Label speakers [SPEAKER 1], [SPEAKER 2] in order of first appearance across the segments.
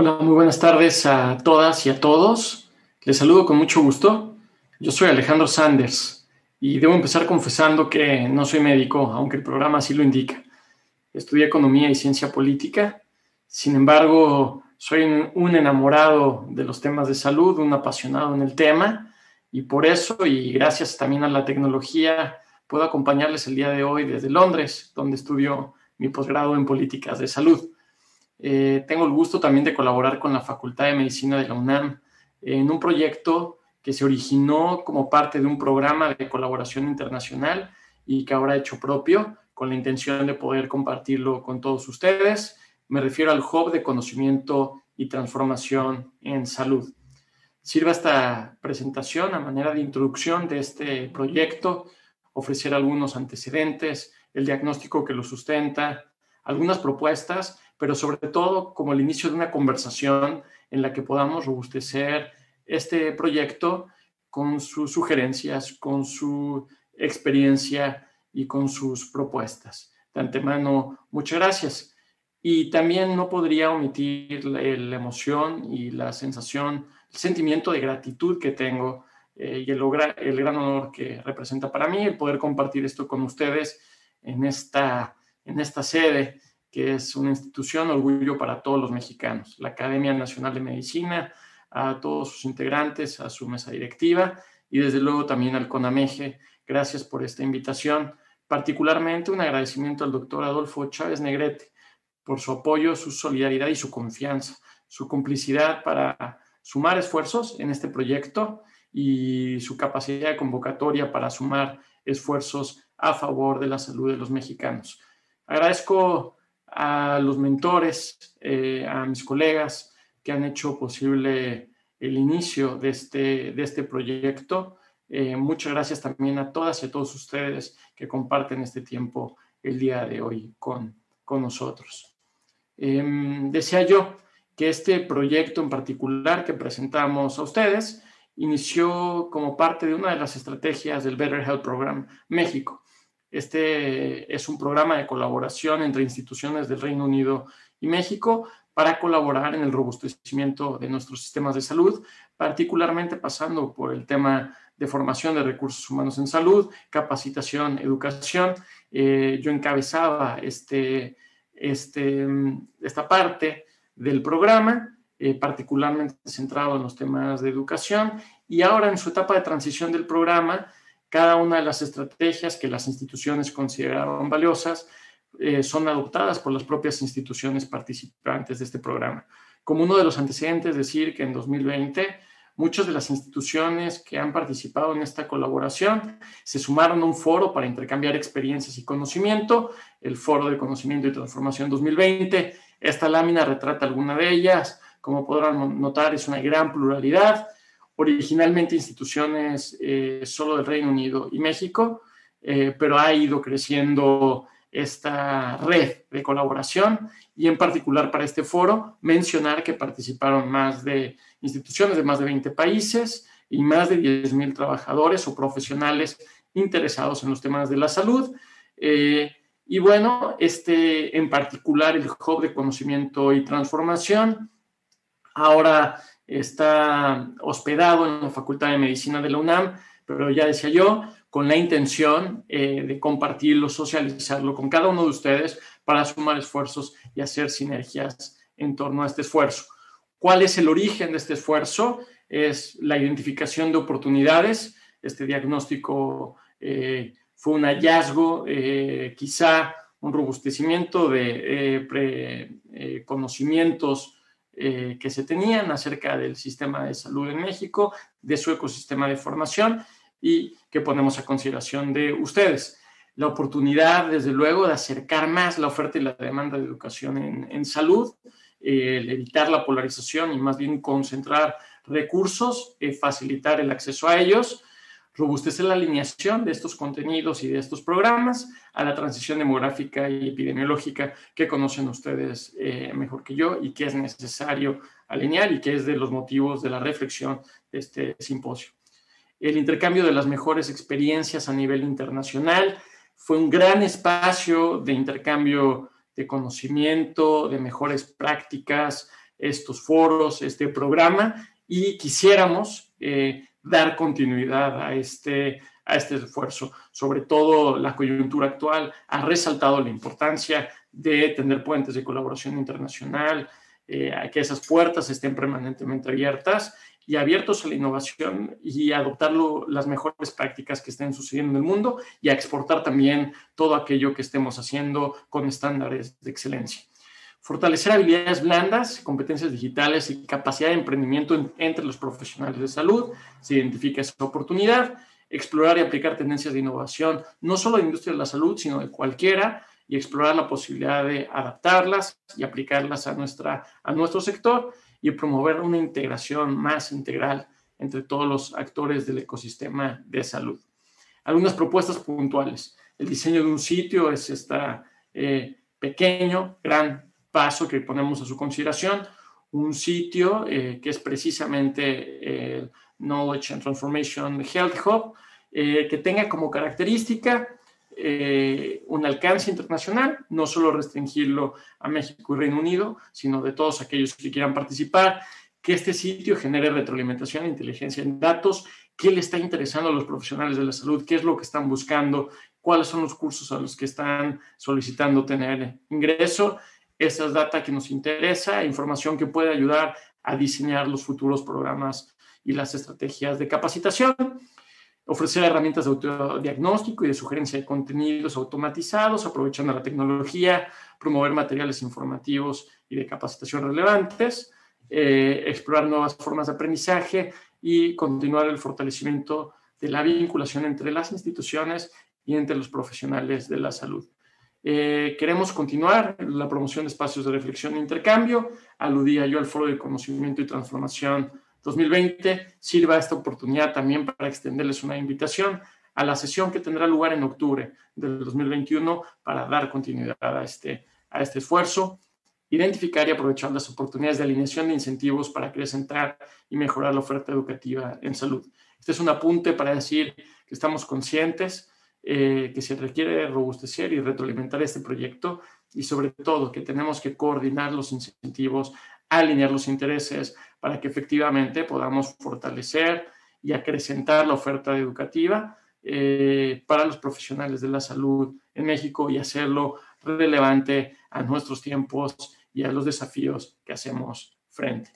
[SPEAKER 1] Hola, muy buenas tardes a todas y a todos. Les saludo con mucho gusto. Yo soy Alejandro Sanders y debo empezar confesando que no soy médico, aunque el programa así lo indica. Estudié economía y ciencia política. Sin embargo, soy un enamorado de los temas de salud, un apasionado en el tema y por eso y gracias también a la tecnología puedo acompañarles el día de hoy desde Londres, donde estudio mi posgrado en políticas de salud. Eh, tengo el gusto también de colaborar con la Facultad de Medicina de la UNAM en un proyecto que se originó como parte de un programa de colaboración internacional y que ahora he hecho propio con la intención de poder compartirlo con todos ustedes. Me refiero al Hub de Conocimiento y Transformación en Salud. Sirva esta presentación a manera de introducción de este proyecto, ofrecer algunos antecedentes, el diagnóstico que lo sustenta, algunas propuestas pero sobre todo como el inicio de una conversación en la que podamos robustecer este proyecto con sus sugerencias, con su experiencia y con sus propuestas. De antemano, muchas gracias. Y también no podría omitir la, emoción y la sensación, el sentimiento de gratitud que tengo eh, y el, el gran honor que representa para mí el poder compartir esto con ustedes en esta, en esta sede que es una institución orgullo para todos los mexicanos, la Academia Nacional de Medicina, a todos sus integrantes, a su mesa directiva y desde luego también al CONAMEJE. Gracias por esta invitación. Particularmente un agradecimiento al doctor Adolfo Chávez Negrete por su apoyo, su solidaridad y su confianza, su complicidad para sumar esfuerzos en este proyecto y su capacidad de convocatoria para sumar esfuerzos a favor de la salud de los mexicanos. Agradezco a los mentores, eh, a mis colegas que han hecho posible el inicio de este, de este proyecto. Eh, muchas gracias también a todas y todos ustedes que comparten este tiempo el día de hoy con, con nosotros. Em, decía yo que este proyecto en particular que presentamos a ustedes inició como parte de una de las estrategias del Better Health Program México. Este es un programa de colaboración entre instituciones del Reino Unido y México para colaborar en el robustecimiento de nuestros sistemas de salud, particularmente pasando por el tema de formación de recursos humanos en salud, capacitación, educación. Eh, yo encabezaba este, este, esta parte del programa, eh, particularmente centrado en los temas de educación, y ahora en su etapa de transición del programa, cada una de las estrategias que las instituciones consideraron valiosas eh, son adoptadas por las propias instituciones participantes de este programa. Como uno de los antecedentes, decir que en 2020 muchas de las instituciones que han participado en esta colaboración se sumaron a un foro para intercambiar experiencias y conocimiento, el Foro de Conocimiento y Transformación 2020. Esta lámina retrata alguna de ellas. Como podrán notar, es una gran pluralidad originalmente instituciones eh, solo del Reino Unido y México, eh, pero ha ido creciendo esta red de colaboración y en particular para este foro mencionar que participaron más de instituciones de más de 20 países y más de 10.000 trabajadores o profesionales interesados en los temas de la salud. Eh, y bueno, este en particular el Hub de Conocimiento y Transformación ahora está hospedado en la Facultad de Medicina de la UNAM, pero ya decía yo, con la intención eh, de compartirlo, socializarlo con cada uno de ustedes para sumar esfuerzos y hacer sinergias en torno a este esfuerzo. ¿Cuál es el origen de este esfuerzo? Es la identificación de oportunidades. Este diagnóstico eh, fue un hallazgo, eh, quizá un robustecimiento de conocimientos eh, que se tenían acerca del sistema de salud en México, de su ecosistema de formación y que ponemos a consideración de ustedes. La oportunidad, desde luego, de acercar más la oferta y la demanda de educación en, salud, eh, evitar la polarización y más bien concentrar recursos, eh, facilitar el acceso a ellos robustecer la alineación de estos contenidos y de estos programas a la transición demográfica y epidemiológica que conocen ustedes eh, mejor que yo y que es necesario alinear y que es de los motivos de la reflexión de este simposio. El intercambio de las mejores experiencias a nivel internacional fue un gran espacio de intercambio de conocimiento, de mejores prácticas, estos foros, este programa y quisiéramos eh, dar continuidad a este, a este esfuerzo. Sobre todo la coyuntura actual ha resaltado la importancia de tener puentes de colaboración internacional, eh, que esas puertas estén permanentemente abiertas y abiertos a la innovación y adoptar las mejores prácticas que estén sucediendo en el mundo y a exportar también todo aquello que estemos haciendo con estándares de excelencia. Fortalecer habilidades blandas, competencias digitales y capacidad de emprendimiento entre los profesionales de salud. Se identifica esa oportunidad. Explorar y aplicar tendencias de innovación, no solo de industria de la salud, sino de cualquiera, y explorar la posibilidad de adaptarlas y aplicarlas a, nuestra, a nuestro sector y promover una integración más integral entre todos los actores del ecosistema de salud. Algunas propuestas puntuales. El diseño de un sitio es este pequeño, gran paso que ponemos a su consideración, un sitio eh, que es precisamente el Knowledge and Transformation Health Hub, eh, que tenga como característica eh, un alcance internacional, no solo restringirlo a México y Reino Unido, sino de todos aquellos que quieran participar, que este sitio genere retroalimentación e inteligencia en datos, qué le está interesando a los profesionales de la salud, qué es lo que están buscando, cuáles son los cursos a los que están solicitando tener ingreso esa es data que nos interesa, información que puede ayudar a diseñar los futuros programas y las estrategias de capacitación, ofrecer herramientas de autodiagnóstico y de sugerencia de contenidos automatizados, aprovechando la tecnología, promover materiales informativos y de capacitación relevantes, eh, explorar nuevas formas de aprendizaje y continuar el fortalecimiento de la vinculación entre las instituciones y entre los profesionales de la salud. Eh, queremos continuar la promoción de espacios de reflexión e intercambio. Aludía yo al Foro de Conocimiento y Transformación 2020. Sirva esta oportunidad también para extenderles una invitación a la sesión que tendrá lugar en octubre del 2021 para dar continuidad a este, a este esfuerzo, identificar y aprovechar las oportunidades de alineación de incentivos para acrecentar y mejorar la oferta educativa en salud. Este es un apunte para decir que estamos conscientes eh, que se requiere robustecer y retroalimentar este proyecto y sobre todo que tenemos que coordinar los incentivos, alinear los intereses para que efectivamente podamos fortalecer y acrecentar la oferta educativa eh, para los profesionales de la salud en México y hacerlo relevante a nuestros tiempos y a los desafíos que hacemos frente.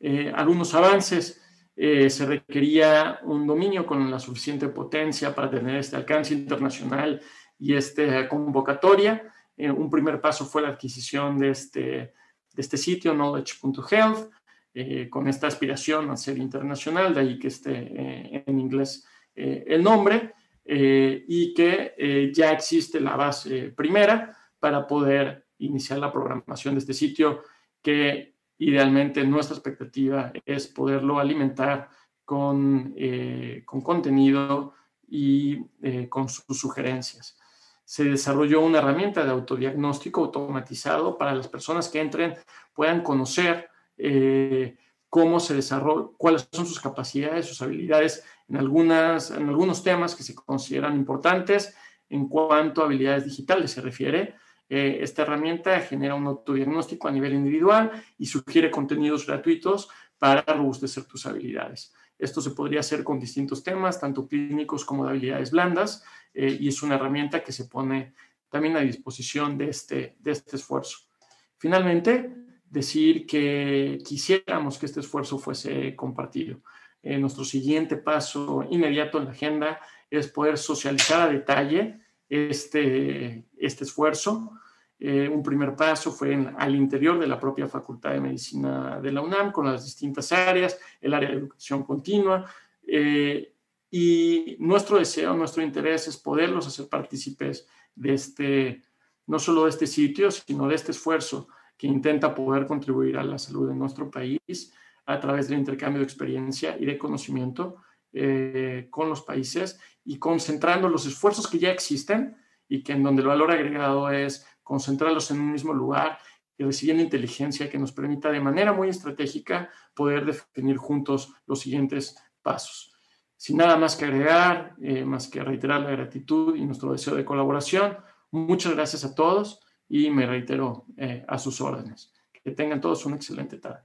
[SPEAKER 1] Eh, algunos avances. Eh, se requería un dominio con la suficiente potencia para tener este alcance internacional y esta convocatoria. Eh, un primer paso fue la adquisición de este, de este sitio, knowledge.health, eh, con esta aspiración a ser internacional, de ahí que esté en inglés el nombre, y que ya existe la base primera para poder iniciar la programación de este sitio que Idealmente, nuestra expectativa es poderlo alimentar con, eh, con contenido y eh, con sus sugerencias. Se desarrolló una herramienta de autodiagnóstico automatizado para las personas que entren puedan conocer eh, cómo se desarrolla, cuáles son sus capacidades, sus habilidades en, algunas, en algunos temas que se consideran importantes en cuanto a habilidades digitales se refiere, eh, esta herramienta genera un autodiagnóstico a nivel individual y sugiere contenidos gratuitos para robustecer tus habilidades. Esto se podría hacer con distintos temas, tanto clínicos como de habilidades blandas, eh, y es una herramienta que se pone también a disposición de este, de este esfuerzo. Finalmente, decir que quisiéramos que este esfuerzo fuese compartido. Eh, nuestro siguiente paso inmediato en la agenda es poder socializar a detalle este, este esfuerzo. Eh, un primer paso fue al interior de la propia Facultad de Medicina de la UNAM, con las distintas áreas, el área de educación continua. Eh, y nuestro deseo, nuestro interés es poderlos hacer partícipes de este, no solo de este sitio, sino de este esfuerzo que intenta poder contribuir a la salud de nuestro país a través del intercambio de experiencia y de conocimiento eh, con los países y concentrando los esfuerzos que ya existen y que en donde el valor agregado es concentrarlos en un mismo lugar y recibiendo inteligencia que nos permita de manera muy estratégica poder definir juntos los siguientes pasos. Sin nada más que agregar, eh, más que reiterar la gratitud y nuestro deseo de colaboración, muchas gracias a todos y me reitero eh, a sus órdenes. Que tengan todos una excelente tarde.